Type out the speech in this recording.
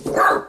Wow.